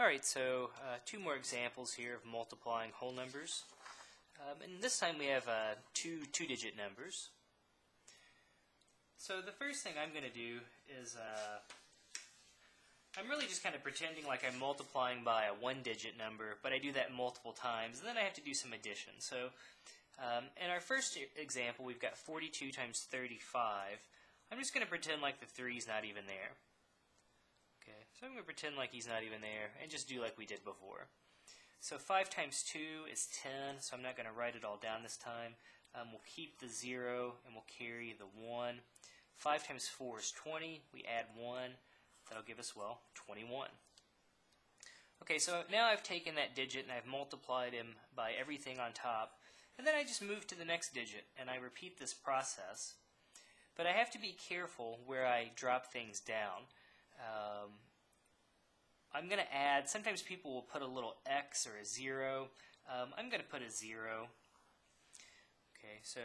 Alright, so uh, two more examples here of multiplying whole numbers. Um, and this time we have uh, two two-digit numbers. So the first thing I'm going to do is uh, I'm really just kind of pretending like I'm multiplying by a one-digit number, but I do that multiple times, and then I have to do some addition. So um, in our first example, we've got 42 times 35. I'm just going to pretend like the 3 is not even there. Okay, so I'm going to pretend like he's not even there and just do like we did before. So 5 times 2 is 10, so I'm not going to write it all down this time. Um, we'll keep the 0 and we'll carry the 1. 5 times 4 is 20. We add 1. That'll give us, well, 21. Okay, so now I've taken that digit and I've multiplied him by everything on top. And then I just move to the next digit and I repeat this process. But I have to be careful where I drop things down. Um, I'm going to add, sometimes people will put a little X or a zero. Um, I'm going to put a zero. Okay, so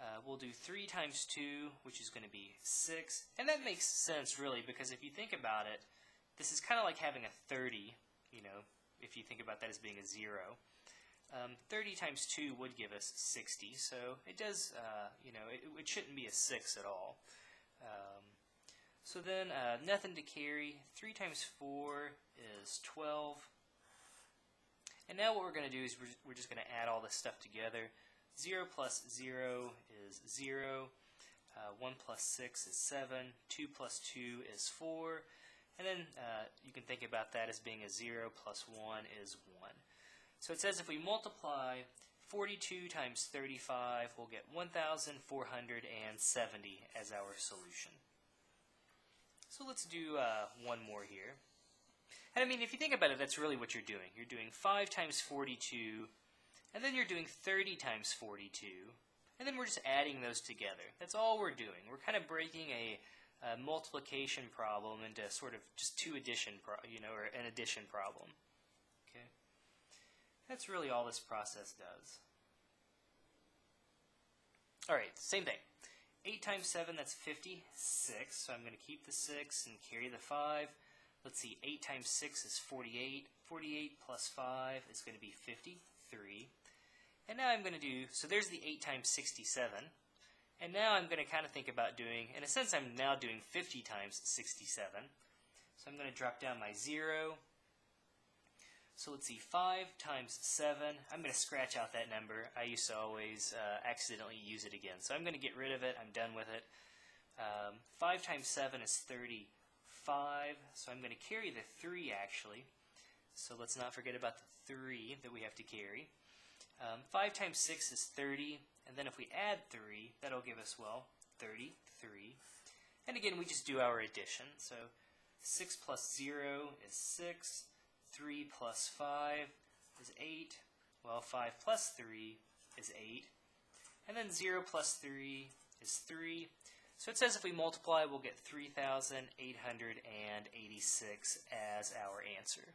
uh, we'll do 3 times 2, which is going to be 6. And that makes sense, really, because if you think about it, this is kind of like having a 30, you know, if you think about that as being a 0. Um, 30 times 2 would give us 60, so it does, uh, you know, it, it, shouldn't be a 6 at all. Um, so then, uh, nothing to carry. 3 times 4 is 12. And now what we're going to do is we're, we're just going to add all this stuff together. 0 plus 0 is 0. Uh, 1 plus 6 is 7. 2 plus 2 is 4. And then uh, you can think about that as being a 0 plus 1 is 1. So it says if we multiply 42 times 35, we'll get 1,470 as our solution. So let's do uh, one more here. And I mean, if you think about it, that's really what you're doing. You're doing 5 times 42, and then you're doing 30 times 42, and then we're just adding those together. That's all we're doing. We're kind of breaking a, a multiplication problem into sort of just two addition, you know, or an addition problem. Okay, That's really all this process does. All right, same thing. 8 times 7, that's 56. So I'm going to keep the 6 and carry the 5. Let's see, 8 times 6 is 48. 48 plus 5 is going to be 53. And now I'm going to do, so there's the 8 times 67. And now I'm going to kind of think about doing, in a sense I'm now doing 50 times 67. So I'm going to drop down my 0. So let's see, 5 times 7. I'm going to scratch out that number. I used to always uh, accidentally use it again. So I'm going to get rid of it. I'm done with it. Um, 5 times 7 is 35. So I'm going to carry the 3 actually. So let's not forget about the 3 that we have to carry. Um, 5 times 6 is 30, and then if we add 3, that'll give us, well, 33. And again, we just do our addition. So 6 plus 0 is 6, 3 plus 5 is 8, well, 5 plus 3 is 8, and then 0 plus 3 is 3. So it says if we multiply, we'll get 3,886 as our answer.